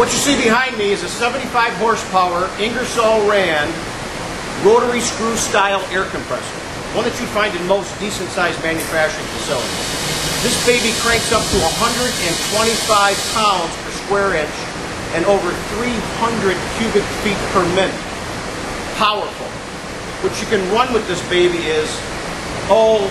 What you see behind me is a 75 horsepower Ingersoll Rand rotary screw style air compressor, one that you find in most decent sized manufacturing facilities. This baby cranks up to 125 pounds per square inch and over 300 cubic feet per minute. Powerful. What you can run with this baby is all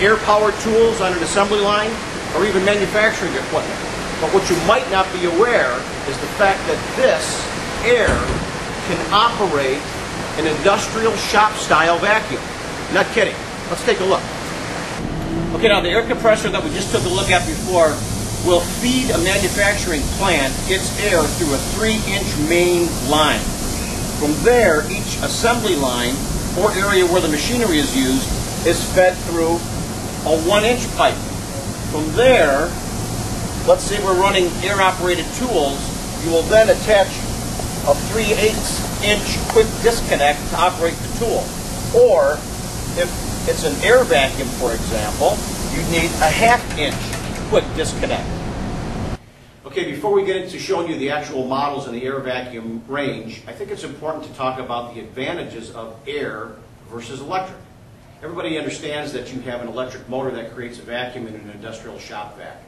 air powered tools on an assembly line or even manufacturing equipment. But what you might not be aware is the fact that this air can operate an industrial shop style vacuum. Not kidding. Let's take a look. Okay, now the air compressor that we just took a look at before will feed a manufacturing plant its air through a three inch main line. From there, each assembly line or area where the machinery is used is fed through a one inch pipe. From there, let's say we're running air operated tools, you will then attach a 3 8 inch quick disconnect to operate the tool. Or if it's an air vacuum, for example, you need a half inch quick disconnect. Okay, before we get into showing you the actual models in the air vacuum range, I think it's important to talk about the advantages of air versus electric. Everybody understands that you have an electric motor that creates a vacuum in an industrial shop vac.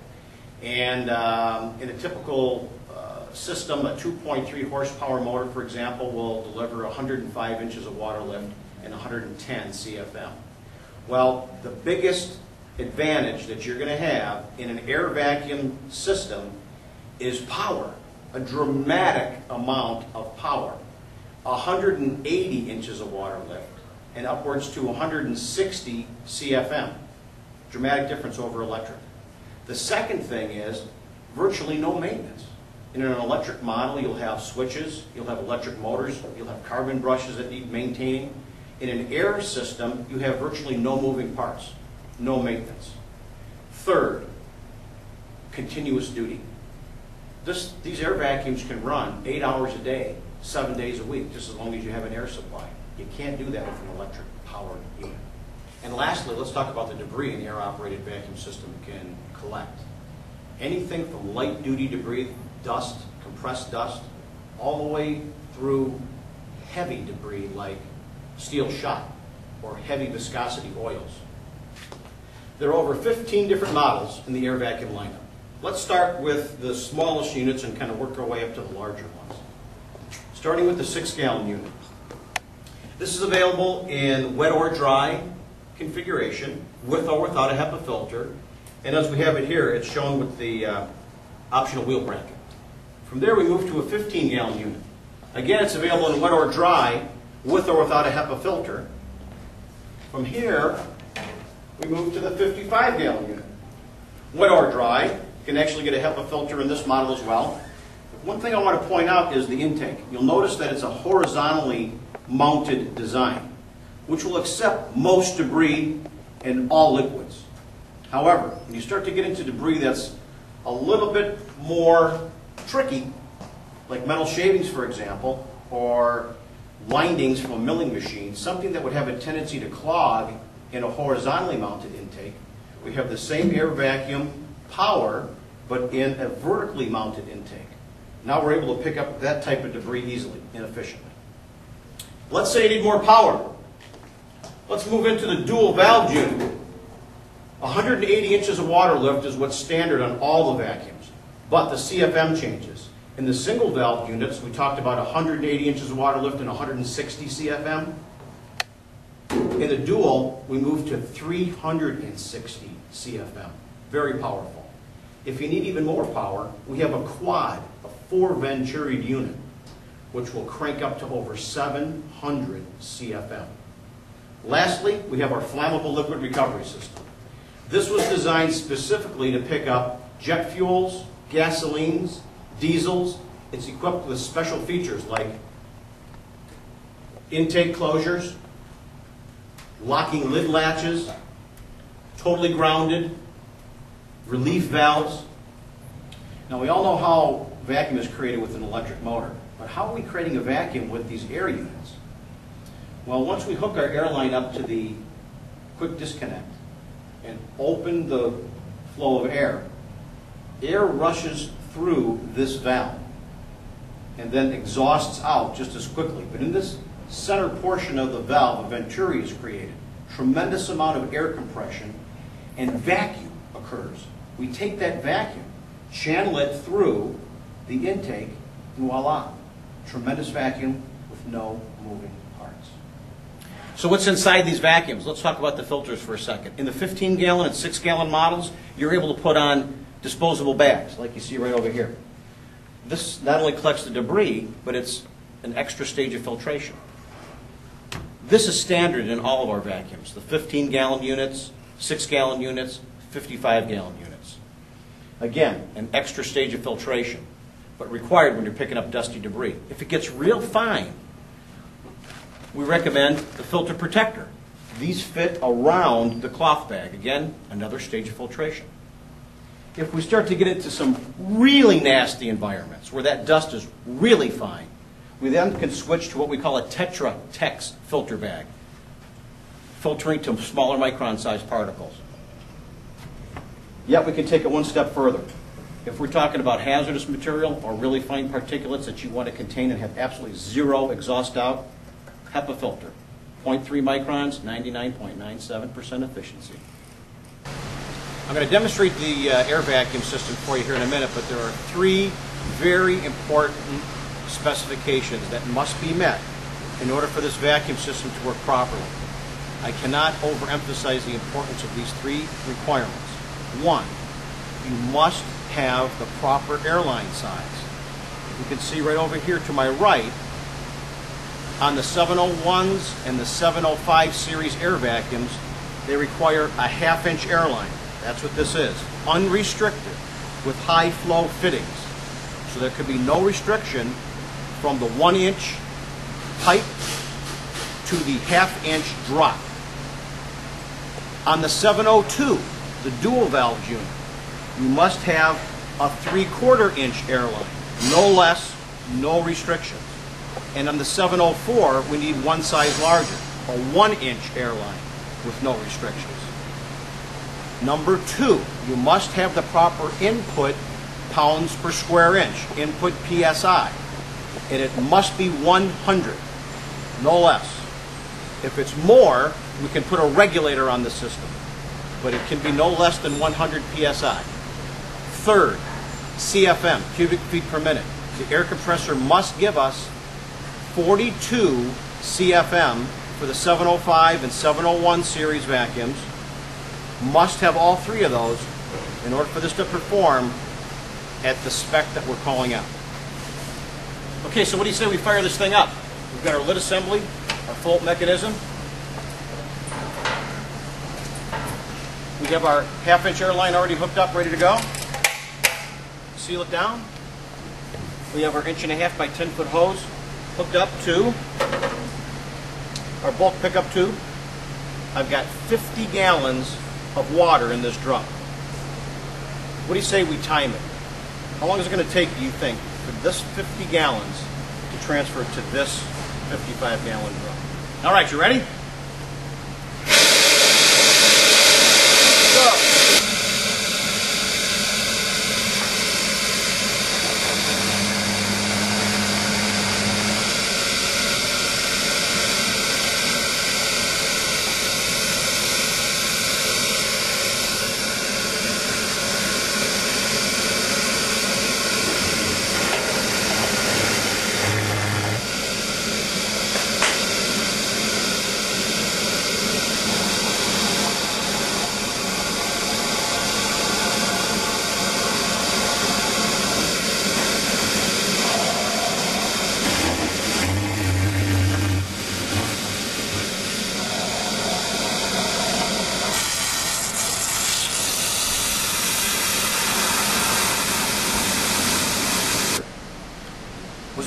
And um, in a typical uh, system, a 2.3 horsepower motor, for example, will deliver 105 inches of water lift and 110 CFM. Well, the biggest advantage that you're going to have in an air vacuum system is power, a dramatic amount of power. 180 inches of water lift and upwards to 160 CFM. Dramatic difference over electric. The second thing is virtually no maintenance. In an electric model, you'll have switches, you'll have electric motors, you'll have carbon brushes that need maintaining. In an air system, you have virtually no moving parts, no maintenance. Third, continuous duty. This, these air vacuums can run eight hours a day, seven days a week, just as long as you have an air supply. You can't do that with an electric powered unit. And lastly, let's talk about the debris an air-operated vacuum system can collect. Anything from light-duty debris, dust, compressed dust, all the way through heavy debris like steel shot or heavy viscosity oils. There are over 15 different models in the air vacuum lineup. Let's start with the smallest units and kind of work our way up to the larger ones. Starting with the six gallon unit. This is available in wet or dry configuration, with or without a HEPA filter. And as we have it here, it's shown with the uh, optional wheel bracket. From there, we move to a 15 gallon unit. Again, it's available in wet or dry, with or without a HEPA filter. From here, we move to the 55 gallon unit. Wet or dry, you can actually get a HEPA filter in this model as well. One thing I want to point out is the intake. You'll notice that it's a horizontally mounted design, which will accept most debris and all liquids. However, when you start to get into debris that's a little bit more tricky, like metal shavings, for example, or windings from a milling machine, something that would have a tendency to clog in a horizontally mounted intake, we have the same air vacuum power, but in a vertically mounted intake. Now we're able to pick up that type of debris easily and efficiently. Let's say you need more power. Let's move into the dual valve unit. 180 inches of water lift is what's standard on all the vacuums, but the CFM changes. In the single valve units, we talked about 180 inches of water lift and 160 CFM. In the dual, we move to 360 CFM. Very powerful. If you need even more power, we have a quad, a four Venturi'd unit which will crank up to over 700 CFM. Lastly, we have our flammable liquid recovery system. This was designed specifically to pick up jet fuels, gasolines, diesels. It's equipped with special features like intake closures, locking lid latches, totally grounded, relief valves. Now we all know how vacuum is created with an electric motor. But how are we creating a vacuum with these air units? Well, once we hook our airline up to the quick disconnect and open the flow of air, air rushes through this valve. and then exhausts out just as quickly. But in this center portion of the valve, a venturi is created. Tremendous amount of air compression and vacuum occurs. We take that vacuum, channel it through the intake, and voila, tremendous vacuum with no moving. So what's inside these vacuums? Let's talk about the filters for a second. In the 15 gallon and 6 gallon models, you're able to put on disposable bags, like you see right over here. This not only collects the debris, but it's an extra stage of filtration. This is standard in all of our vacuums, the 15 gallon units, 6 gallon units, 55 gallon units. Again, an extra stage of filtration, but required when you're picking up dusty debris. If it gets real fine, we recommend the filter protector. These fit around the cloth bag. Again, another stage of filtration. If we start to get into some really nasty environments where that dust is really fine, we then can switch to what we call a Tetra Tex filter bag, filtering to smaller micron sized particles. Yet we can take it one step further. If we're talking about hazardous material or really fine particulates that you want to contain and have absolutely zero exhaust out, HEPA filter, 0.3 microns, 99.97% efficiency. I'm going to demonstrate the uh, air vacuum system for you here in a minute, but there are three very important specifications that must be met in order for this vacuum system to work properly. I cannot overemphasize the importance of these three requirements. One, you must have the proper airline size. You can see right over here to my right, on the 701s and the 705 series air vacuums, they require a half inch airline. That's what this is. Unrestricted with high flow fittings. So there could be no restriction from the one inch pipe to the half inch drop. On the 702, the dual valve unit, you must have a three quarter inch airline. No less, no restrictions. And on the 704, we need one size larger, a one inch airline with no restrictions. Number two, you must have the proper input pounds per square inch, input PSI. And it must be 100, no less. If it's more, we can put a regulator on the system, but it can be no less than 100 PSI. Third, CFM, cubic feet per minute. The air compressor must give us 42 CFM for the 705 and 701 series vacuums. Must have all three of those in order for this to perform at the spec that we're calling out. Okay, so what do you say we fire this thing up? We've got our lid assembly, our float mechanism. We have our half inch airline already hooked up, ready to go. Seal it down. We have our inch and a half by 10 foot hose hooked up to our bulk pickup tube. I've got 50 gallons of water in this drum. What do you say we time it? How long is it going to take, do you think, for this 50 gallons to transfer to this 55 gallon drum? All right, you ready?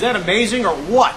That amazing or what?